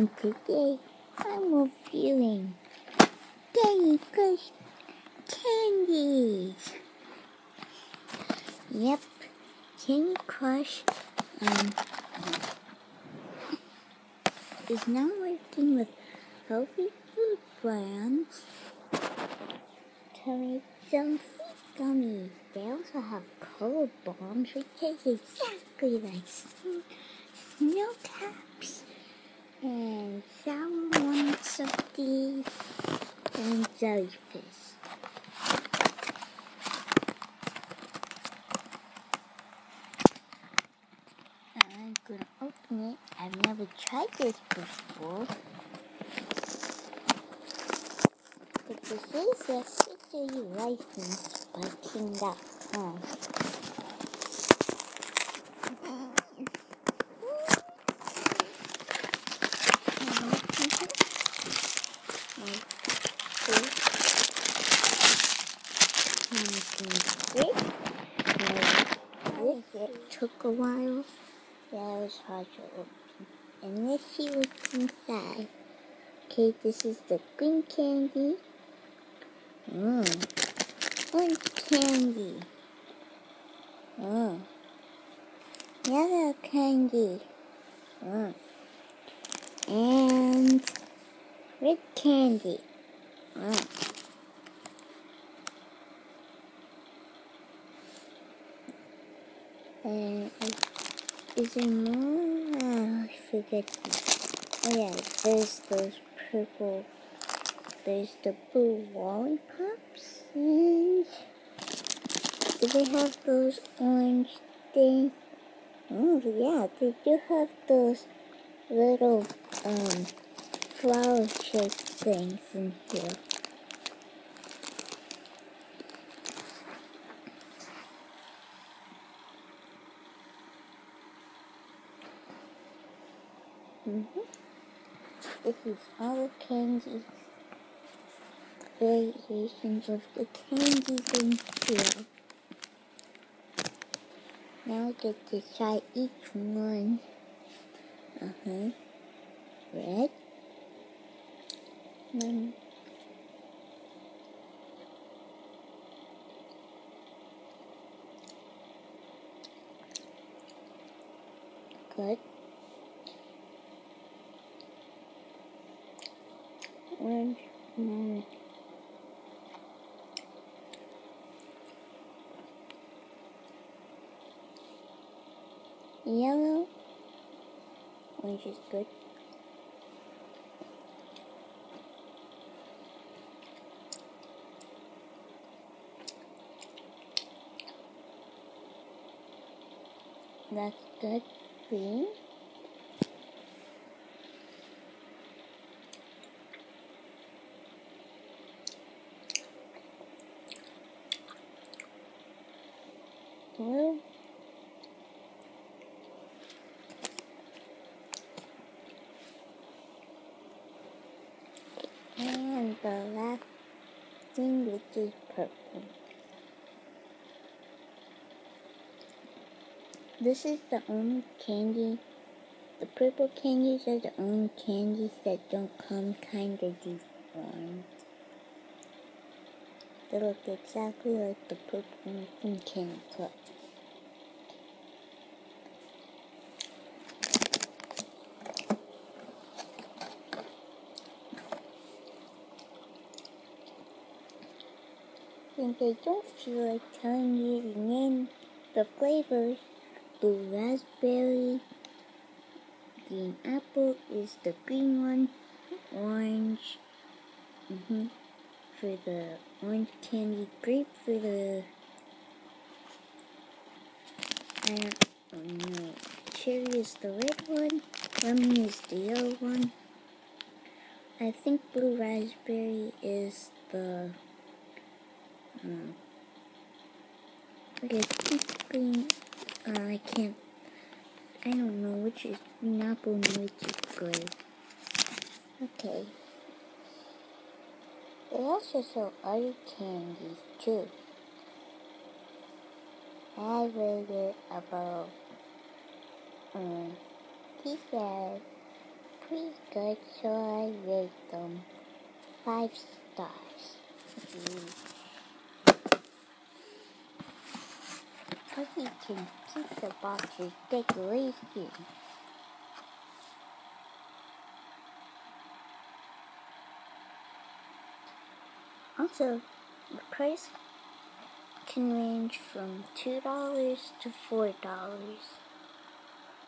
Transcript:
and today I'm reviewing Candy Crush candies. Yep, Candy Crush um, is now working with healthy food brands to make some food gummies. They also have color bombs, which taste exactly like snow caps and sour these and jellyfish. I'm gonna open it. I've never tried this before. But this is a officially licensed by King.com. took a while. Yeah, it was hard to open. And let's see what's inside. Okay, this is the green candy. Mmm. Orange candy. Mmm. Yellow candy. Mmm. And red candy. Mmm. And is there more? Oh, I forget. Oh yeah, there's those purple. There's the blue lollipops. And do they have those orange things? Oh yeah, they do have those little um flower shaped things in here. Mm -hmm. This is all the candies, variations of the candies in here. Now I get to try each one. Uh-huh. Red. Then Good. Orange. Mm. Yellow. Orange is good. That's good. Green. And the last thing which is purple. This is the only candy, the purple candies are the only candies that don't come kind of deformed. They look exactly like the purple in Candy. Since I don't feel like telling you the name, the flavors, The raspberry, the apple is the green one, orange, mm -hmm for the orange candy, grape for the I don't know. Cherry is the red one, lemon is the yellow one. I think blue raspberry is the um, okay, green. Uh, I can't. I don't know which is green apple and which is grape. Okay. They also sell other candies too. I read it about um, he said pretty good, so I rate them five stars. Because you can keep the boxes decoration. Also, the price can range from $2 to $4.